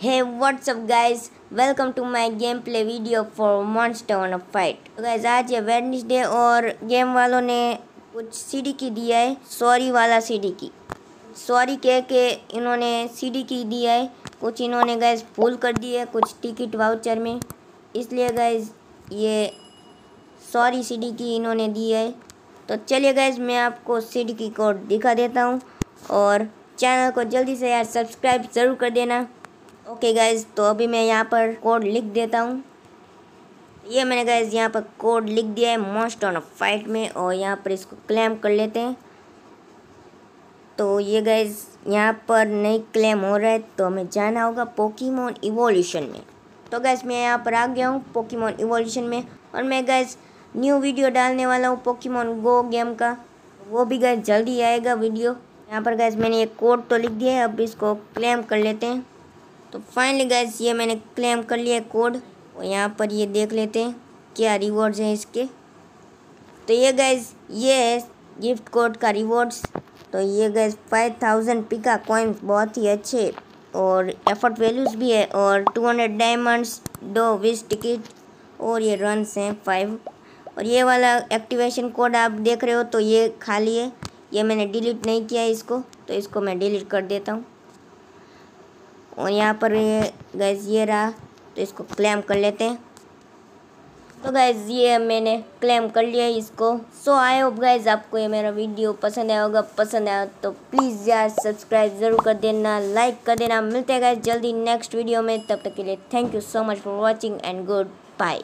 Hey, what's up, guys? Welcome to my gameplay video for Monster on a Fight. तो guys, आज है Wednesday और game वालों ने कुछ सीडी की दिया है सॉरी वाला सीडी की। सॉरी कह के इन्होंने सीडी की दिया है। कुछ इन्होंने गैस फुल कर दी है कुछ टिकट वाउचर में। इसलिए गैस ये सॉरी सीडी की इन्होंने दी है। तो चलिए गैस मैं आपको सीडी की कोड दिखा देता हूँ और चैनल को जल्दी से यार सब्सक्राइब ज़रूर कर देना। ओके गाइज़ तो अभी मैं यहाँ पर कोड लिख देता हूँ। ये मैंने गाइज़ यहाँ पर कोड लिख दिया है मोस्ट ऑन फाइट में और यहाँ पर इसको क्लेम कर लेते हैं। तो ये गाइज़ यहाँ पर नहीं क्लेम हो रहा है तो हमें जाना होगा पोकीमोन इवोल्यूशन में। तो गैस मैं यहाँ पर आ गया हूँ पोकीमोन इवोल्यूशन में और मैं गैस न्यू वीडियो डालने वाला हूँ पोकीमोन गो गेम का। वो भी गैस जल्दी आएगा वीडियो यहाँ पर गैस मैंने एक कोड तो लिख दिया है, अब इसको क्लेम कर लेते हैं। तो फाइनली गैस ये मैंने क्लेम कर लिया कोड और यहाँ पर ये देख लेते हैं क्या रिवॉर्ड्स हैं इसके। तो ये गैस ये है गिफ्ट कोड का रिवॉर्ड्स तो ये gas five thousand pika coins बहुत ही अच्छे और एफर्ट वैल्यूज़ भी है और टू हंड्रेड डायमंड्स दो विश टिकट और ये रनस हैं फाइव और ये वाला एक्टिवेशन कोड आप देख रहे हो तो ये खाली है। ये मैंने डिलीट नहीं किया है इसको तो इसको मैं डिलीट कर देता हूँ। और यहाँ पर ये गैस ये रहा तो इसको क्लेम कर लेते हैं। तो गैस ये मैंने क्लेम कर लिया इसको। सो आई होप गैस आपको ये मेरा वीडियो पसंद आया होगा। पसंद आया तो प्लीज़ यार सब्सक्राइब ज़रूर कर देना लाइक कर देना। मिलते हैं गैस जल्दी नेक्स्ट वीडियो में। तब तक के लिए thank you so much for watching and goodbye